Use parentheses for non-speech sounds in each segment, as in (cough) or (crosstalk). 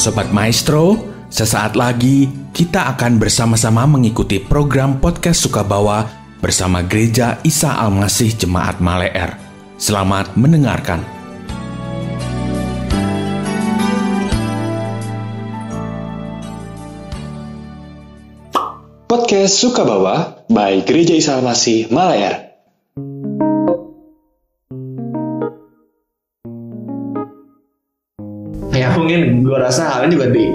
Sobat Maestro, sesaat lagi kita akan bersama-sama mengikuti program podcast Sukabawa bersama Gereja Isa Almasih Jemaat Maleer. Selamat mendengarkan. Podcast Sukabawa by Gereja Isa Almasih Maleer. Mungkin gue rasa halnya juga di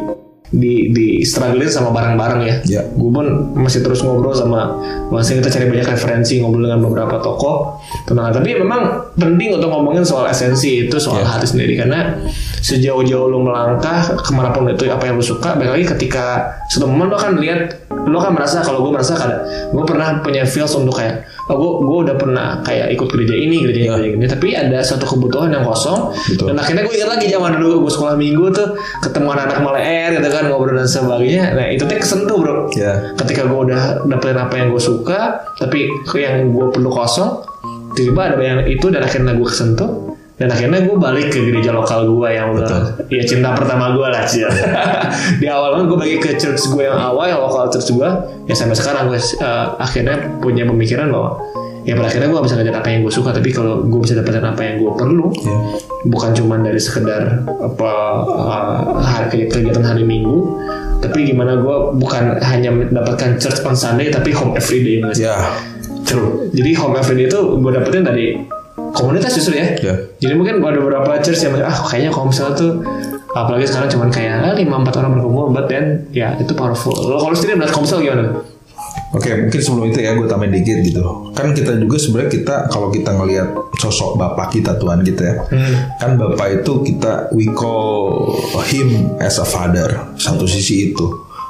di di struggling sama bareng-bareng ya. Ya. Gue pun masih terus ngobrol sama masih kita cari banyak referensi ngobrol dengan beberapa tokoh tentang tapi memang penting untuk ngomongin soal esensi itu soal Ya. hati sendiri karena sejauh-jauh lu melangkah ke mana pun itu apa yang lu suka balik lagi ketika suatu momen lo kan lihat lo kan merasa kalau gue merasa kadang gue pernah punya feels untuk kayak oh gue gue udah pernah kayak ikut gereja ini gereja ini, Ya. gereja ini tapi ada satu kebutuhan yang kosong Betul. dan akhirnya gue ingat lagi zaman dulu gue sekolah minggu tuh ketemu anak-anak Maleer gitu kan ngobrol dan sebagainya nah itu tuh kesentuh bro Ya. ketika gue udah dapetin apa yang gue suka tapi yang gue perlu kosong tiba-tiba ada yang itu dan akhirnya gue kesentuh dan akhirnya gue balik ke gereja lokal gue yang udah ya cinta pertama gue lah sih (laughs) di awal banget gue balik ke church gue yang awal yang lokal church gue ya sampai sekarang gue eh, akhirnya punya pemikiran bahwa ya pada akhirnya gue bisa ngajar apa yang gue suka tapi kalau gue bisa dapetin apa yang gue perlu Ya. bukan cuma dari sekedar apa uh, hari kegiatan hari minggu tapi gimana gue bukan hanya mendapatkan church on Sunday tapi home everyday nggak sih? Ya. True. Jadi home everyday itu gue dapetin dari komunitas justru ya. Ya. Jadi mungkin ada beberapa church yang ah kayaknya kalau misalnya tuh apalagi sekarang cuman kayak ah, lima empat orang berkumpul, but then ya itu powerful. Lo kalau sendiri melihat komsel gimana? Oke, mungkin sebelum itu ya gue tambahin dikit gitu. Kan kita juga sebenarnya kita kalau kita ngelihat sosok bapak kita Tuhan kita ya. Kan bapak itu kita we call him as a father. Satu sisi itu.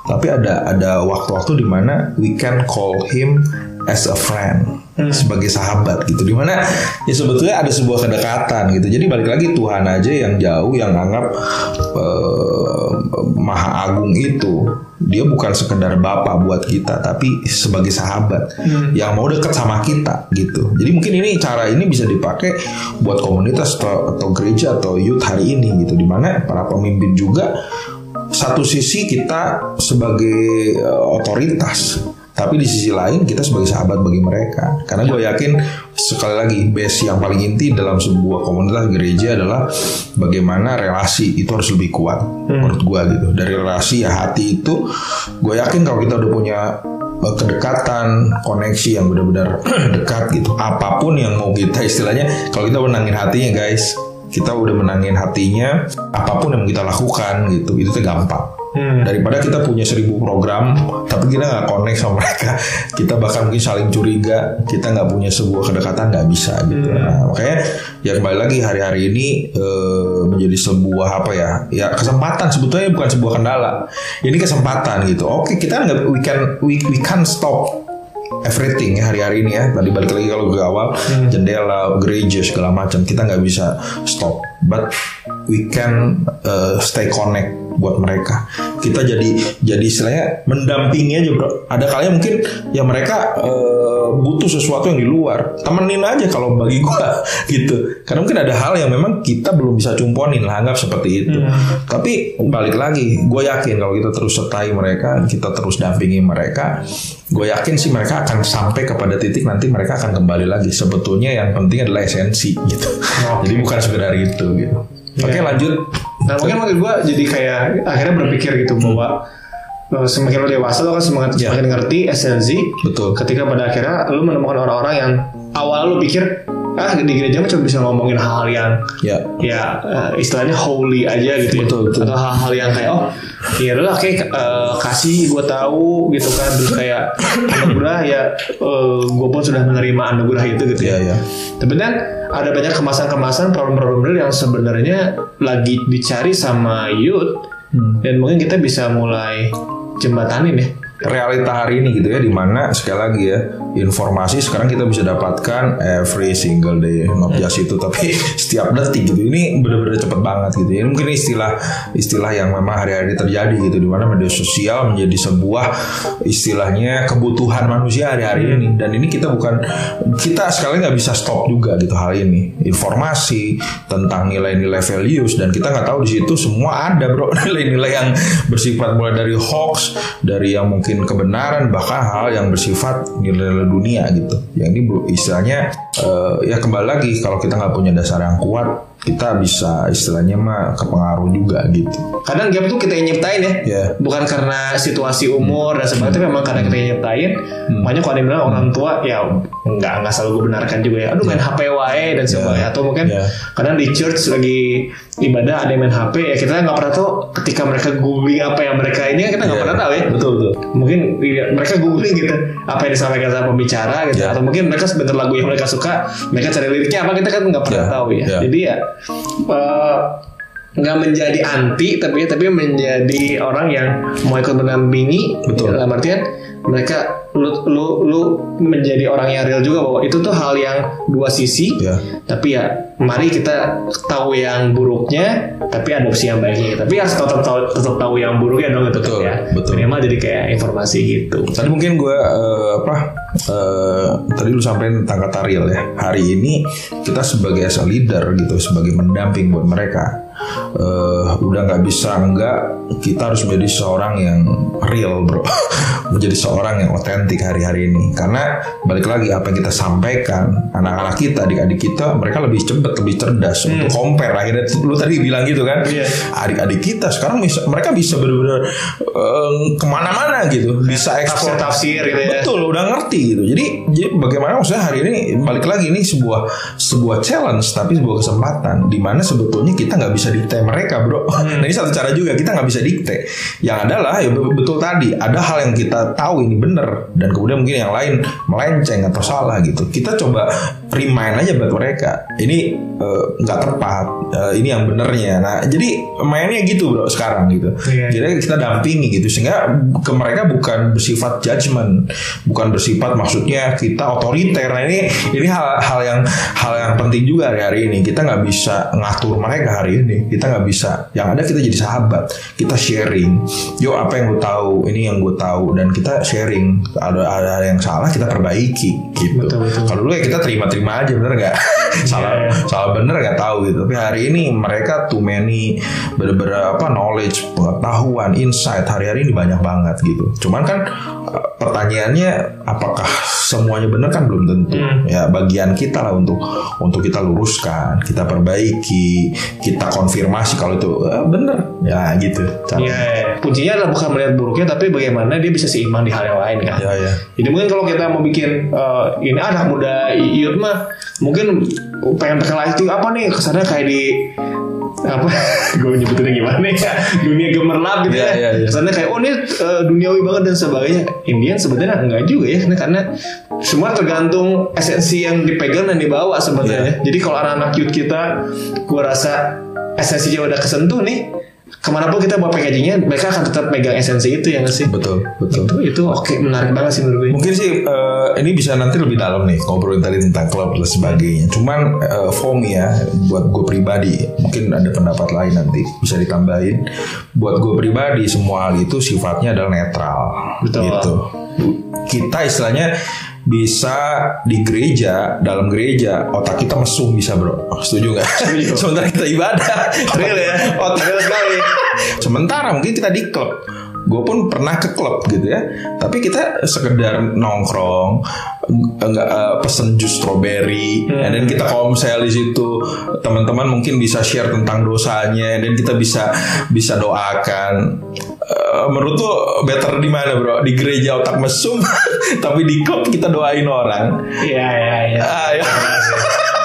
Tapi ada ada waktu-waktu di mana we can call him as a friend sebagai sahabat gitu. Di mana ya sebetulnya ada sebuah kedekatan gitu. Jadi balik lagi Tuhan aja yang jauh yang anggap eh, maha agung itu dia bukan sekedar bapak buat kita tapi sebagai sahabat yang mau deket sama kita gitu. Jadi mungkin ini cara ini bisa dipakai buat komunitas atau, atau gereja atau youth hari ini gitu. Di mana para pemimpin juga satu sisi kita sebagai eh, otoritas tapi di sisi lain kita sebagai sahabat bagi mereka. Karena gue yakin sekali lagi base yang paling inti dalam sebuah komunitas gereja adalah bagaimana relasi itu harus lebih kuat menurut gue gitu. Dari relasi ya hati itu gue yakin kalau kita udah punya eh, kedekatan koneksi yang benar-benar (clears throat) dekat gitu apa pun yang mau kita istilahnya kalau kita menangin hatinya guys kita udah menangin hatinya apa pun yang kita lakukan gitu itu tuh gampang. Daripada kita punya seribu program tapi kita nggak connect sama (laughs) mereka kita bahkan mungkin saling curiga kita nggak punya sebuah kedekatan nggak bisa gitu. Nah, makanya ya kembali lagi hari-hari ini eh, menjadi sebuah apa ya ya kesempatan sebetulnya bukan sebuah kendala. Ini kesempatan gitu. Oke kita nggak we can we, we can't stop everything ya hari-hari ini ya. Tadi balik lagi kalau ke awal jendela gereja segala macam kita nggak bisa stop. But we can uh, stay connect buat mereka. Kita jadi jadi istilahnya mendampingi aja bro. Ada kalanya mungkin ya mereka uh, butuh sesuatu yang di luar. Temenin aja kalau bagi gua (laughs) gitu. Karena mungkin ada hal yang memang kita belum bisa cumponin lah anggap seperti itu. Tapi balik lagi gue yakin kalau kita terus sertai mereka kita terus dampingi mereka gue yakin sih mereka akan sampai kepada titik nanti mereka akan kembali lagi. Sebetulnya yang penting adalah esensi gitu. Jadi bukan sekedar itu gitu oke Iya. lanjut Nah mungkin maksud gue jadi kayak akhirnya berpikir gitu bahwa eh, semakin lo dewasa lo kan semakin, Ya. semakin ngerti esensi. Betul. Ketika pada akhirnya lo menemukan orang-orang yang awal lo pikir ah di gereja mah cuma bisa ngomongin hal-hal yang ya. ya eh, istilahnya holy aja gitu ya. Betul, betul. atau hal-hal yang kayak oh ya udah kayak eh, kasih gue tahu gitu kan. Terus kayak anugerah ya gue pun sudah menerima anugerah itu gitu ya. Ya ya. Tapi kan ada banyak kemasan-kemasan problem-problem real yang sebenarnya lagi dicari sama youth dan mungkin kita bisa mulai jembatanin ya realita hari ini gitu ya di mana sekali lagi ya informasi sekarang kita bisa dapatkan every single day. Not just itu tapi (laughs) setiap detik gitu. Ini benar-benar cepet banget gitu ya. Mungkin istilah istilah yang memang hari-hari terjadi gitu di mana media sosial menjadi sebuah istilahnya kebutuhan manusia hari-hari ini. Dan ini kita bukan kita sekali nggak bisa stop juga gitu hal ini. Informasi tentang nilai-nilai values dan kita nggak tahu di situ semua ada bro. (laughs) Nilai-nilai yang bersifat mulai dari hoax dari yang mungkin kebenaran bahkan hal yang bersifat nilai-nilai dunia gitu. Yang ini istilahnya eh, ya kembali lagi kalau kita nggak punya dasar yang kuat kita bisa istilahnya mah kepengaruh juga gitu. Kadang gap tuh kita yang nyiptain ya. Ya. bukan karena situasi umur dan sebagainya tapi memang karena kita yang nyiptain. Makanya kalau ada yang bilang orang tua ya nggak nggak selalu gue benarkan juga ya. Aduh main HP wae dan sebagainya. Atau mungkin Ya. kadang di church lagi ibadah ada yang main HP ya kita nggak pernah tahu ketika mereka googling apa yang mereka ini kan kita nggak Ya. pernah tahu ya. Betul betul. Mungkin ya, mereka googling gitu apa yang disampaikan sama pembicara gitu. Ya. atau mungkin mereka sebentar lagu yang mereka suka mereka cari liriknya apa kita kan nggak pernah Ya. tahu ya. Ya. jadi ya eh, nggak menjadi anti tapi tapi menjadi orang yang mau ikut mendampingi Betul. dalam artian mereka lu lu lu menjadi orang yang real juga bahwa itu tuh hal yang dua sisi Ya. tapi ya mari kita tahu yang buruknya tapi adopsi yang baiknya tapi harus tetap tahu tetap tahu yang buruknya dong tetap Betul, ya betul. minimal jadi kayak informasi gitu Tadi mungkin gue eh, apa eh, tadi lu sampein tentang kata real ya. Hari ini kita sebagai as leader gitu, sebagai mendamping buat mereka, eh, udah nggak bisa nggak kita harus menjadi seorang yang real bro, (laughs) menjadi seorang yang otentik hari-hari ini. Karena balik lagi apa yang kita sampaikan, anak-anak kita, adik-adik kita, mereka lebih cepat, lebih cerdas untuk compare. Akhirnya lu tadi bilang gitu kan, Iya. adik-adik kita sekarang bisa, mereka bisa benar-benar eh, ke mana-mana gitu, bisa ekspor tafsir-tafsir gitu ya Betul, udah ngerti gitu. Jadi, jadi bagaimana maksudnya hari ini balik lagi ini sebuah sebuah challenge tapi sebuah kesempatan di mana sebetulnya kita nggak bisa dikte mereka, bro. Hmm. (laughs) Nah ini satu cara juga kita nggak bisa dikte. Yang adalah ya be- betul tadi ada hal yang kita tahu ini benar dan kemudian mungkin yang lain melenceng atau salah gitu. Kita coba remind aja buat mereka. Ini eh, nggak tepat. Eh, ini yang benernya. Nah jadi mainnya gitu bro sekarang gitu. Iya. Jadi kita dampingi gitu sehingga ke mereka bukan bersifat judgement, bukan bersifat maksudnya kita otoriter. Nah ini ini hal hal yang hal yang penting juga hari hari ini. Kita nggak bisa ngatur mereka hari ini. Kita nggak bisa. Yang ada kita jadi sahabat. Kita sharing. Yo apa yang gue tahu, ini yang gue tahu dan kita sharing. Ada ada yang salah kita perbaiki gitu. Kalau dulu ya kita terima-terima aja bener nggak? (laughs) salah Iya. salah bener nggak tahu gitu. Tapi hari ini mereka too many beberapa apa knowledge, pengetahuan, insight hari-hari ini banyak banget gitu. Cuman kan pertanyaannya apakah semuanya benar kan belum tentu. Hmm. Ya bagian kita lah untuk untuk kita luruskan, kita perbaiki, kita konfirmasi kalau itu eh, bener. Ya gitu. Cara- Iya, kuncinya adalah bukan melihat buruknya, tapi bagaimana dia bisa seimbang di hal yang lain kan. Ya ya. Jadi mungkin kalau kita mau bikin eh, ini anak muda youth mah mungkin pengen pakai lighting apa nih kesannya kayak di apa? (laughs) Gue nyebutinnya gimana ya? Dunia gemerlap gitu Iya, ya. iya. kesannya kayak oh ini eh, duniawi banget dan sebagainya. Indian sebenarnya enggak juga ya karena, karena semua tergantung esensi yang dipegang dan dibawa sebenarnya. Jadi kalau anak-anak youth kita gue rasa esensinya udah kesentuh nih ke mana pun kita bawa packagingnya mereka akan tetap megang esensi itu ya nggak sih Betul, betul. itu itu oke menarik banget sih menurut gue Mungkin sih eh, ini bisa nanti lebih dalam nih ngobrolin tadi tentang klub dan sebagainya. Cuman eh, for me ya, buat gue pribadi, mungkin ada pendapat lain nanti bisa ditambahin. Buat gue pribadi semua hal itu sifatnya adalah netral. Betul. Gitu. Kita istilahnya bisa di gereja dalam gereja otak kita mesum bisa bro. Setuju nggak? (laughs) Sementara kita ibadah. Real ya? Otak Real sekali. Sementara mungkin kita di klub. Gue pun pernah ke klub gitu ya. Tapi kita sekedar nongkrong Enggak eh, pesen jus strawberry Hmm. Dan kita kalau misalnya di situ. Teman-teman mungkin bisa share tentang dosanya Dan kita bisa bisa doakan Eh, Menurut tuh better di mana bro? Di gereja otak mesum (laughs) Tapi di klub kita doain orang Iya iya iya. Ah, ya.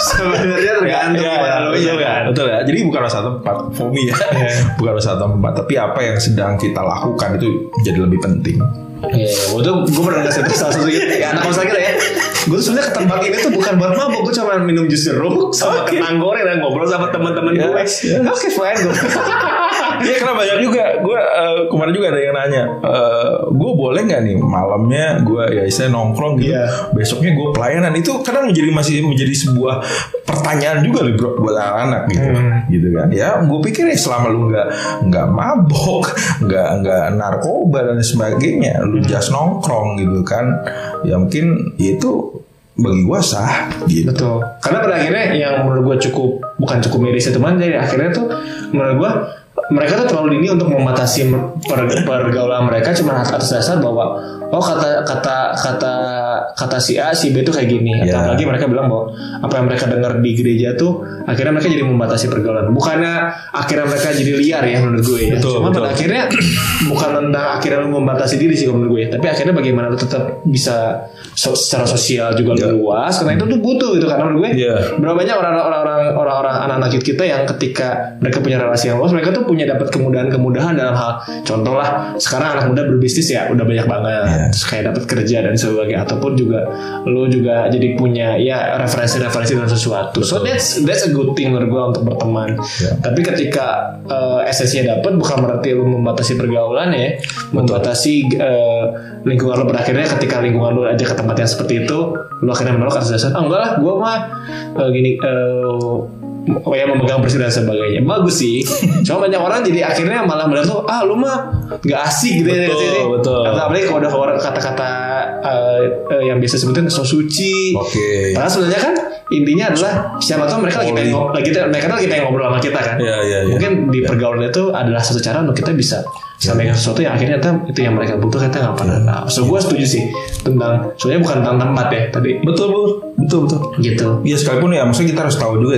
Sebenarnya tergantung Ya, ya, lu nya kan. betul ya. Jadi bukan masalah tempat, for me ya. Iya. bukan masalah tempat, tapi apa yang sedang kita lakukan itu jadi lebih penting. Iya, gue tuh gue pernah ngasih tau salah satu gitu, ya anak kosan kita ya. Gue tuh sebenarnya ke tempat ini tuh bukan buat mabuk, gue cuma minum jus jeruk sama Oke. kentang goreng dan ngobrol sama teman-teman gue. Yes, yes. Oke, fine gue. Iya karena banyak juga. Gue uh, kemarin juga ada yang nanya uh, gue boleh nggak nih malamnya gue ya saya nongkrong gitu Iya. besoknya gue pelayanan. Itu kadang menjadi masih menjadi sebuah pertanyaan juga nih bro buat anak-anak gitu. Gitu kan. Ya gue pikir ya selama lu nggak nggak mabok (laughs) nggak nggak narkoba dan sebagainya lu just nongkrong gitu kan ya mungkin itu bagi gue sah gitu. Betul. Karena pada akhirnya yang menurut gue cukup bukan cukup miris itu teman jadi akhirnya tuh menurut gue mereka tuh terlalu dini untuk membatasi per- pergaulan mereka cuma atas dasar bahwa oh kata kata kata kata si A si B itu kayak gini atau Ya. apalagi mereka bilang bahwa apa yang mereka dengar di gereja tuh akhirnya mereka jadi membatasi pergaulan bukannya akhirnya mereka jadi liar ya menurut gue ya Betul, cuma betul. pada akhirnya (clears throat) bukan tentang akhirnya membatasi diri sih menurut gue ya. tapi akhirnya bagaimana lu tetap bisa so- secara sosial juga lu luas karena itu tuh butuh gitu karena menurut gue Iya. berapa banyak orang-orang orang-orang anak-anak kita yang ketika mereka punya relasi yang luas mereka tuh punya dapat kemudahan-kemudahan dalam hal contoh lah sekarang anak muda berbisnis ya udah banyak banget Iya. terus kayak dapat kerja dan sebagainya ataupun juga lu juga jadi punya ya referensi-referensi dalam sesuatu so that's that's a good thing menurut gue untuk berteman Iya. tapi ketika eh, esensinya dapat bukan berarti lu membatasi pergaulan ya membatasi eh, lingkungan lu pada akhirnya ketika lingkungan lu aja ke tempat yang seperti itu lu akhirnya menolak atas dasar ah enggak lah gue mah eh, gini eh, oh ya memegang bersih dan sebagainya bagus sih (laughs) cuma banyak orang jadi akhirnya malah melihat tuh ah lu mah gak asik gitu ya Betul, sini. betul. Atau apalagi kalau udah orang kata-kata eh, eh, yang biasa sebutin so suci Oke. Padahal sebenarnya kan intinya adalah siapa tahu mereka lagi pengen ngobrol, lagi mereka lagi pengen ngobrol sama kita kan. Iya, iya, iya. Mungkin di pergaulan itu adalah satu cara untuk kita bisa sampaikan sesuatu yang akhirnya ternyata itu yang mereka butuh kita nggak pernah tahu. So gue setuju sih tentang soalnya bukan tentang tempat ya tadi betul bu betul betul. Gitu. Ya sekalipun ya maksudnya kita harus tahu juga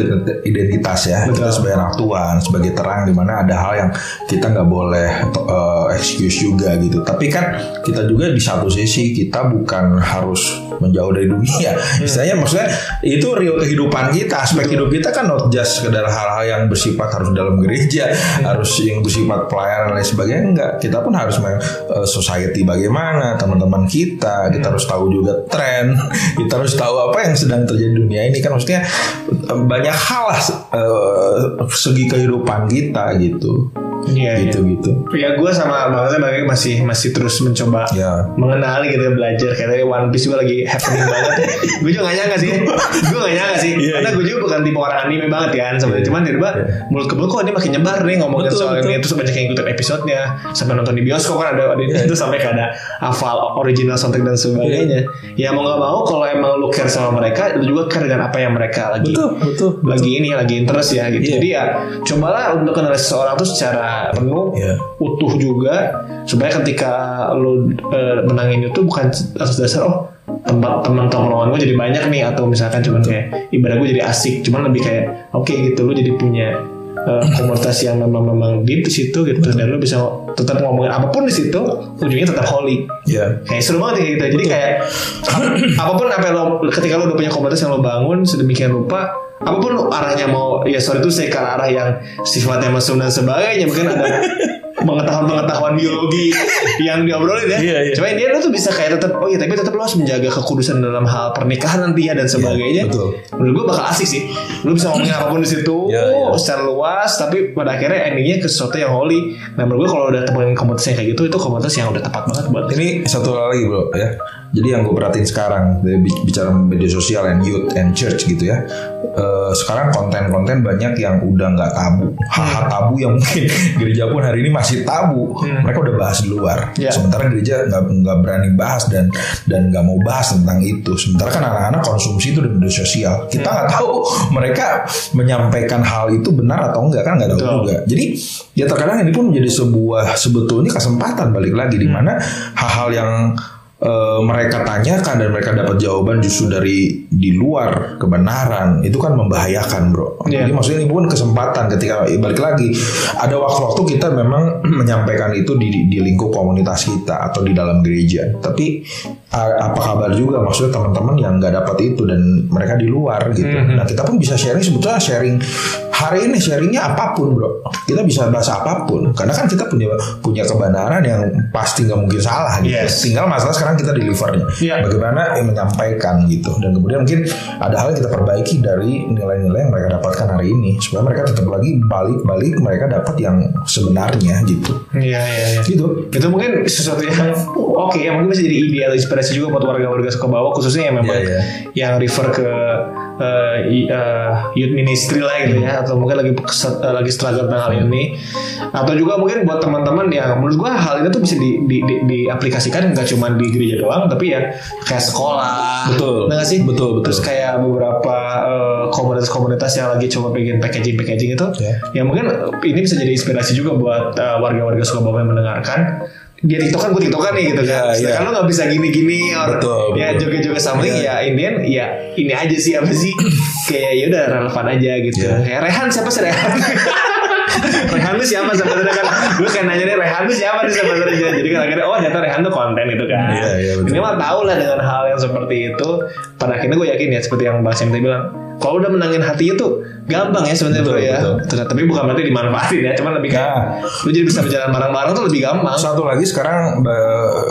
identitas ya. Betul. kita sebagai anak Tuhan sebagai terang di mana ada hal yang kita nggak boleh uh, excuse juga gitu. Tapi kan kita juga di satu sisi kita bukan harus menjauh dari dunia. Istilahnya maksudnya itu real kehidupan kita. Aspek hidup kita kan not just sekedar hal-hal yang bersifat harus dalam gereja harus yang bersifat pelayanan dan lain sebagainya enggak. Kita pun harus main uh, society bagaimana teman-teman kita. Kita harus tahu juga tren. (laughs) Kita harus tahu apa yang sedang terjadi di dunia ini kan maksudnya uh, banyak hal lah uh, segi kehidupan kita gitu Iya, gitu gitu Ya gue sama bangetnya bagi masih masih terus mencoba Ya. mengenali gitu belajar kayak tadi One Piece juga lagi happening banget. gue juga gak nyangka sih, gue gak nyangka sih. Iya, Karena gue juga bukan tipe orang anime banget kan sebenarnya. Iya. Cuman tiba-tiba mulut ke mulut kok ini makin nyebar nih ngomongin Betul, soal betul. ini terus banyak yang ikutin episodenya sampai nonton di bioskop kan ada, ada itu sampai ada hafal original soundtrack dan sebagainya. Ya mau gak mau kalau emang lu care sama mereka, lu juga care dengan apa yang mereka lagi betul betul lagi ini lagi interest ya gitu. Iya. Jadi ya cobalah untuk kenal seseorang tuh secara penuh, Iya. utuh juga supaya ketika lo eh, menangin itu bukan atas dasar oh tempat teman tongkrongan gue jadi banyak nih atau misalkan cuman kayak ibarat gue jadi asik cuman lebih kayak oke gitu lo jadi punya eh, komunitas yang memang memang di situ gitu. Dan lo bisa tetap ngomongin apa pun di situ ujungnya tetap holy. Ya kayak seru banget ya gitu. Jadi kayak ap- apa pun apa lo ketika lo udah punya komunitas yang lo bangun sedemikian rupa apa pun lo arahnya mau ya sorry itu saya ke arah yang sifatnya mesum dan sebagainya. Mungkin ada (laughs) pengetahuan-pengetahuan biologi yang diobrolin ya. Iya, iya. Cuma dia lo tuh bisa kayak tetap oh iya tapi tetap lo harus menjaga kekudusan dalam hal pernikahan nanti ya dan sebagainya. betul. Menurut gue bakal asik sih. Lo bisa ngomongin apa pun di situ Iya, iya. secara luas tapi pada akhirnya endingnya ke sesuatu yang holy. Nah menurut gue kalau udah temuin komunitas yang kayak gitu itu komunitas yang udah tepat banget buat Ini satu hal lagi bro ya. Jadi yang gue perhatiin sekarang bicara media sosial and youth and church gitu ya. Eh, sekarang konten-konten banyak yang udah nggak tabu, hal-hal tabu yang mungkin (laughs) gereja pun hari ini masih tabu. Mereka udah bahas di luar. Ya. Sementara gereja nggak nggak berani bahas dan dan nggak mau bahas tentang itu. Sementara kan anak-anak konsumsi itu di media sosial. Kita nggak tahu (laughs) mereka menyampaikan hal itu benar atau enggak kan nggak tahu Betul. juga. Jadi ya terkadang ini pun menjadi sebuah sebetulnya kesempatan balik lagi di mana hal-hal yang eh, mereka tanyakan dan mereka dapat jawaban justru dari di luar kebenaran itu kan membahayakan bro. Iya. Jadi maksudnya ini pun kesempatan ketika balik lagi ada waktu-waktu kita memang (clears throat) menyampaikan itu di, di lingkup komunitas kita atau di dalam gereja. Tapi a- apa kabar juga maksudnya teman-teman yang nggak dapat itu dan mereka di luar gitu. Mhm. Nah kita pun bisa sharing sebetulnya sharing hari ini sharingnya apa pun bro. Kita bisa bahas apa pun. Karena kan kita punya punya kebenaran yang pasti nggak mungkin salah gitu. Yes. tinggal masalah sekarang kita delivernya. Iya. bagaimana yang menyampaikan gitu. Dan kemudian mungkin ada hal yang kita perbaiki dari nilai-nilai yang mereka dapatkan hari ini. Supaya mereka tetap lagi balik-balik mereka dapat yang sebenarnya gitu. Iya iya iya. gitu. Itu mungkin sesuatu yang oke ya. Mungkin bisa jadi ide atau inspirasi juga buat warga-warga Sukabawah khususnya yang memang Iya, iya. yang refer ke i- eh, youth ministry lah gitu ya atau mungkin lagi keset- eh, lagi struggle tentang hal ini atau juga mungkin buat teman-teman yang menurut gua hal ini tuh bisa di, di, di- diaplikasikan nggak cuma di gereja doang tapi ya kayak sekolah Betul. Nggak sih Betul, betul. terus kayak beberapa eh, komunitas-komunitas yang lagi coba bikin packaging-packaging itu Ya. ya mungkin ini bisa jadi inspirasi juga buat warga-warga Sukabumi yang mendengarkan dia tiktokan gue tiktokan nih gitu kan. Ya, sedangkan ya. lo nggak bisa gini-gini or Betul, ya joget-joget something ya Indian ya ini aja sih apa sih? (coughs) Kayak ya udah relevan aja gitu. Ya. kayak Rehan siapa sih Rehan? (laughs) Rehan tuh siapa sebenarnya kan? Gue kayak nanya nih Rehan tuh siapa nih sebenarnya? Jadi kan akhirnya oh ternyata Rehan tuh konten itu kan. Iya, iya, betul. ini mah tau lah dengan hal yang seperti itu. Pada akhirnya gue yakin ya seperti yang Bang Sem tadi bilang kalau udah menangin hatinya tuh gampang ya sebenarnya bro ya betul. Tapi bukan berarti dimanfaatin ya cuman lebih kayak Nah. lu jadi bisa berjalan bareng-bareng tuh lebih gampang Satu lagi sekarang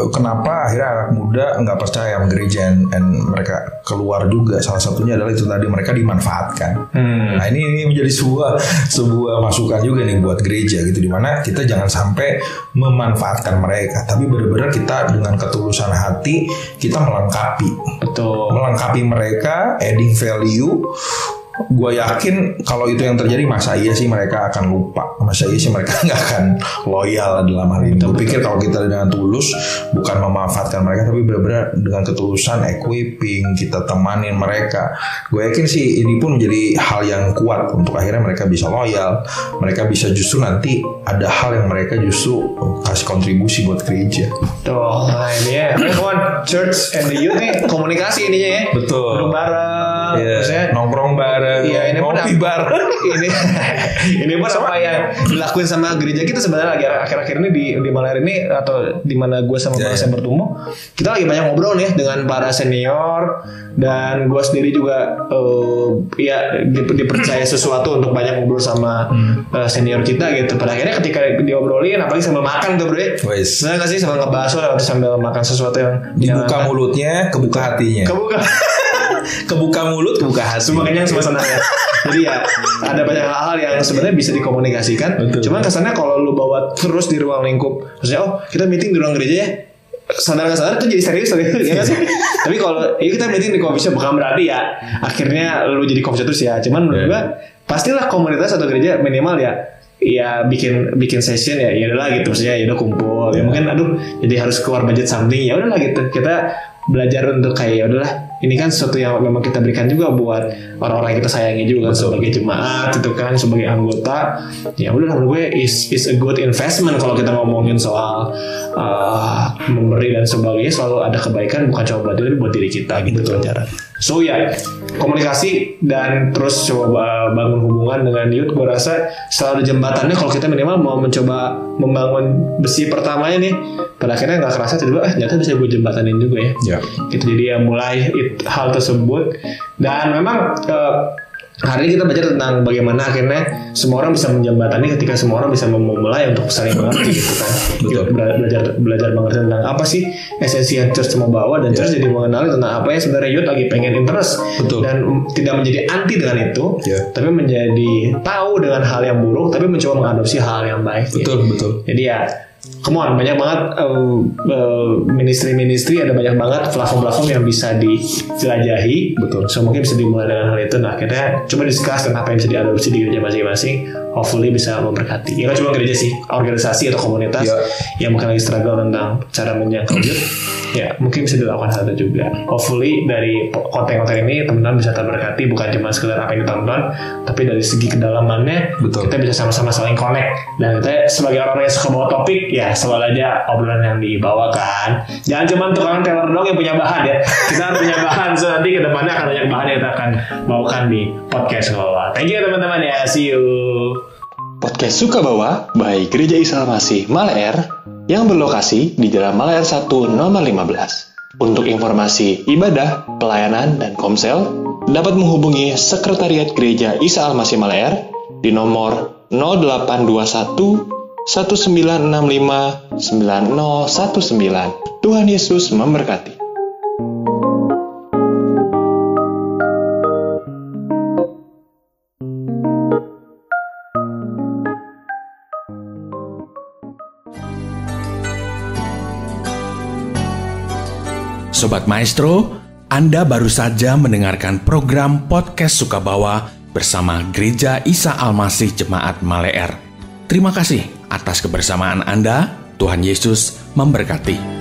kenapa akhirnya anak muda nggak percaya sama gereja and mereka keluar juga salah satunya adalah itu tadi mereka dimanfaatkan. Hmm. Nah ini ini menjadi sebuah sebuah masukan juga nih buat gereja gitu di mana kita jangan sampai memanfaatkan mereka tapi benar-benar kita dengan ketulusan hati kita melengkapi betul melengkapi mereka adding value gue yakin kalau itu yang terjadi masa iya sih mereka akan lupa masa iya sih mereka (laughs) nggak akan loyal dalam hal ini gue pikir kalau kita dengan tulus bukan memanfaatkan mereka tapi benar-benar dengan ketulusan equipping kita temanin mereka gue yakin sih ini pun menjadi hal yang kuat untuk akhirnya mereka bisa loyal mereka bisa justru nanti ada hal yang mereka justru kasih kontribusi buat gereja Tuh, nah ini ya. Kawan church and the youth nih komunikasi ininya ya. Betul. Duduk bareng. Iya, Maksudnya nongkrong bareng Iya ini pun ngopi bareng. (laughs) Ini ini pun apa yang dilakuin sama gereja kita sebenarnya lagi akhir-akhir ini di di Malayar ini atau di mana gue sama Iya, Bang iya. Sam bertumbuh kita lagi banyak ngobrol nih dengan para senior dan gue sendiri juga eh, ya di- dipercaya sesuatu untuk banyak ngobrol sama Hmm. eh, senior kita gitu. Pada akhirnya ketika diobrolin apalagi sambil makan tuh bro ya. Wes. Bener gak sih? Sambil ngebahas atau sambil makan sesuatu yang dibuka yang- mulutnya kebuka hatinya. Kebuka (laughs) kebuka mulut kebuka hati semua kenyang semua senang ya. Jadi ya ada banyak hal-hal yang sebenarnya bisa dikomunikasikan. Betul. Cuman kesannya kalau lu bawa terus di ruang lingkup, maksudnya oh kita meeting di ruang gereja ya. Sadar nggak sadar itu jadi serius tuh, (laughs) ya nggak sih? Tapi kalau ya kita meeting di coffee shop bukan berarti ya akhirnya lu jadi coffee shop terus ya. Cuman menurut Iya. gua pastilah komunitas atau gereja minimal ya ya bikin bikin session ya ya udahlah gitu maksudnya ya udah kumpul ya mungkin aduh jadi harus keluar budget something ya udahlah gitu kita belajar untuk kayak ya udahlah ini kan sesuatu yang memang kita berikan juga buat orang-orang yang kita sayangi juga kan sebagai jemaat itu kan sebagai anggota. Ya udah menurut gue is is a good investment kalau kita ngomongin soal uh, memberi dan sebagainya. Selalu ada kebaikan bukan cuma buat diri buat diri kita gitu pelajaran so ya komunikasi dan terus coba bangun hubungan dengan youth gue rasa selalu ada jembatannya kalau kita minimal mau mencoba membangun besi pertamanya nih pada akhirnya nggak kerasa tiba-tiba eh ternyata bisa gue jembatanin juga ya. Ya. Gitu jadi ya mulai hal tersebut dan memang eh, hari ini kita belajar tentang bagaimana akhirnya semua orang bisa menjembatani ketika semua orang bisa memulai untuk saling mengerti gitu kan Betul. Kita bela- belajar belajar mengerti tentang apa sih esensi yang church mau bawa dan church jadi mengenali tentang apa yang sebenarnya youth lagi pengen interest Betul. dan tidak menjadi anti dengan itu Ya. tapi menjadi tahu dengan hal yang buruk tapi mencoba mengadopsi hal yang baik betul betul jadi ya come on banyak banget eh, eh, ministry-ministry ada banyak banget platform-platform yang bisa dijelajahi. Betul. so mungkin bisa dimulai dengan hal itu. Nah akhirnya coba discuss tentang apa yang bisa diadopsi di gereja masing-masing hopefully bisa memberkati. Ya nggak cuma gereja sih organisasi atau komunitas Ya. yang mungkin lagi struggle tentang cara menjangkau youth ya mungkin bisa dilakukan hal itu juga. Hopefully dari konten-konten ini teman-teman bisa terberkati bukan cuma sekedar apa yang ditonton tapi dari segi kedalamannya Betul. kita bisa sama-sama saling connect. Dan kita sebagai orang yang suka bawa topik ya selalu aja obrolan yang dibawakan jangan cuma tukang teller dong yang punya bahan ya. Kita harus punya bahan so nanti ke depannya akan banyak bahan yang kita akan bawakan di podcast sekolah thank you teman-teman ya. See you Podcast Suka Bawa by Gereja Isa Masih Malaer yang berlokasi di Jalan Malaer 1 nomor 15. Untuk informasi ibadah, pelayanan, dan komsel, dapat menghubungi Sekretariat Gereja Isa Al-Masih Malaer di nomor 0821 1965 9019. Tuhan Yesus memberkati. Sobat Maestro, Anda baru saja mendengarkan program podcast Sukabawa bersama Gereja Isa Almasih Jemaat Maleer. Terima kasih atas kebersamaan Anda. Tuhan Yesus memberkati.